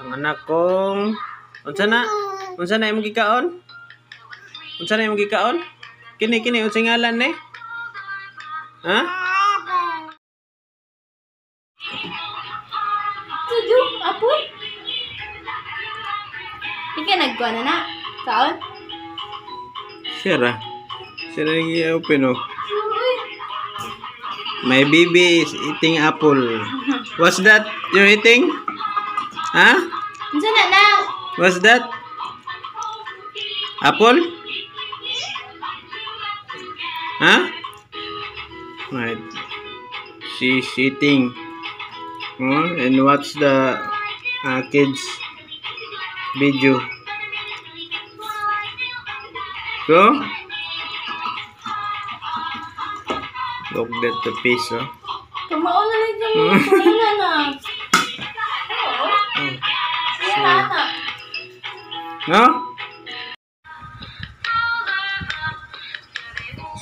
ang anak kong unsa na unsa na imong gikaon unsa na imong gikaon kini kini unsa ngalan ni ha Tudo, apoy. Ika nagkuha na na. Kaon? Sira. Sira yung i-open oh. My baby is eating apple. What's that you're eating? Ha? Unsa na na? What's that? Apple? Ha? Right. She's eating. Oh, and watch the uh, kids video. So, look at the piece, oh. Tumaon na lang dyan. Wala na. Hmm. No?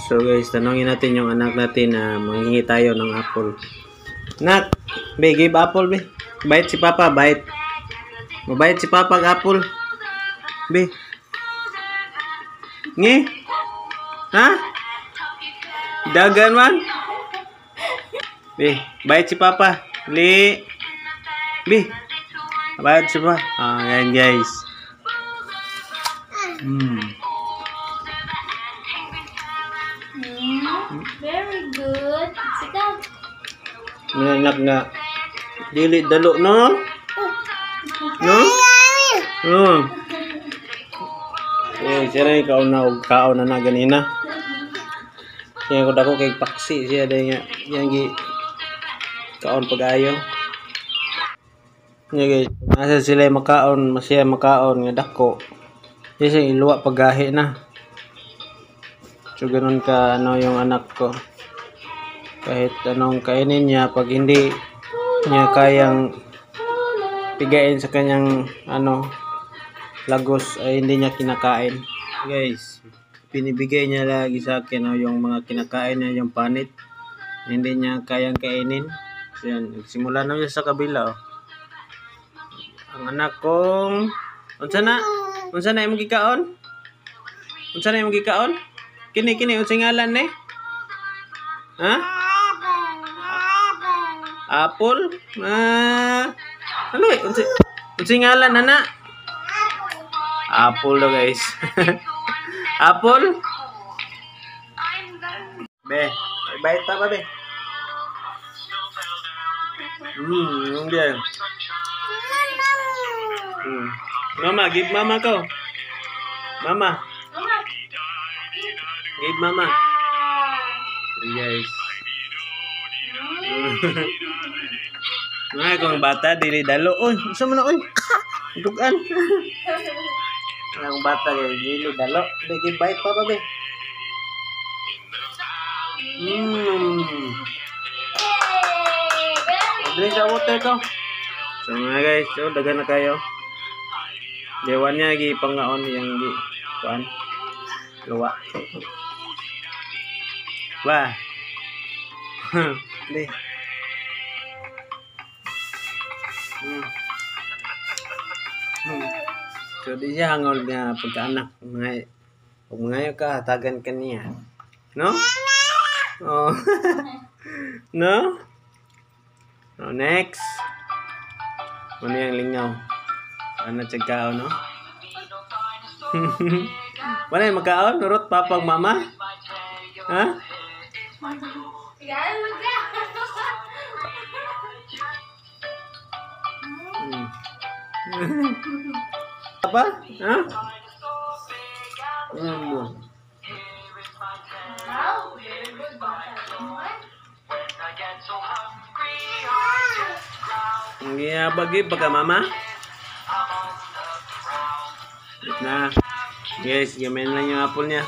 So guys, tanongin natin yung anak natin na manghingi tayo ng apple. Nak, be, give apple, be. Bait si Papa, bait. Mabait si Papa ang apple. Be. Ngi? Ha? Dagan man? Be, bait si Papa. Li. Be. Bait si Papa. Ah, yan guys. Hmm. Hmm, very good. Mga anak nga. Dili dalo, no? No? No. Eh, siya rin ikaw na og kaon na na ganina. Kaya ko dako kay paksi siya day nga. Yang gi kaon pag-ayo. Nga guys, nasa sila makaon, masaya makaon nga dako. Kasi iluwa paggahi na. So ganun ka ano yung anak ko. Kahit anong kainin niya pag hindi niya kayang pigain sa kanyang ano lagos ay hindi niya kinakain. Guys, pinibigay niya lagi sa akin oh, yung mga kinakain niya yung panit. Hindi niya kayang kainin. So yan, simula na niya sa kabila. Oh. Ang anak kong unsa na? Unsa na imong gikaon? Unsa na imong gikaon? Kini kini unsa ngalan ni? Ha? Apple? Ah. Ano eh? Unsa unsa ngalan nana? Apple daw guys. Apple? Be, bait pa ba be? Hmm, hindi. Hmm. Mama, give mama ko. Mama, Mama. give mama. Guys. Mga kong bata, dili dalo. Uy, isa mo na, uy. Dugan. Ang bata, guys, dili dalo. Bigay bite pa ba, be? Mmm. Drink sa water ko. So mga guys, so dagan na kayo. Dewan niya gi pangaon yang gi kuan. Luwa. Wah. Di. Hmm. Hmm. So di siya hangol niya pagkaanak mga kung mga ka hatagan ka niya. No? Oh. no? Oh, next. Ano yung lingaw? Ano kaon, no? Wala yung magkaon? Nurot papag mama? Ha? Hmm. Apa? Ha? Hmm. Wow, very good. bata naman. Ang ginabagi pagka mama? Wait na. Guys, gamin lang yung apple niya.